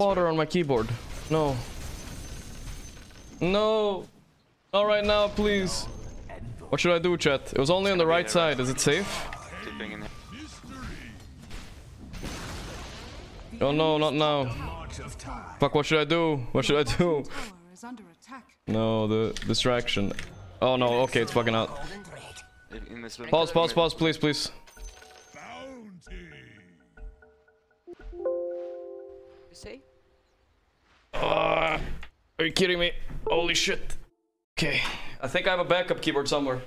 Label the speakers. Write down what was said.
Speaker 1: water on my keyboard. No. No. Not right now, please. What should I do, chat? It was only on the right side. Is it safe? Oh no, not now. Fuck, what should I do? What should I do? No, the distraction. Oh no, okay, it's fucking out. Pause, pause, pause, please, please.
Speaker 2: See?
Speaker 1: Are you kidding me? Holy shit. Okay, I think I have a backup keyboard somewhere.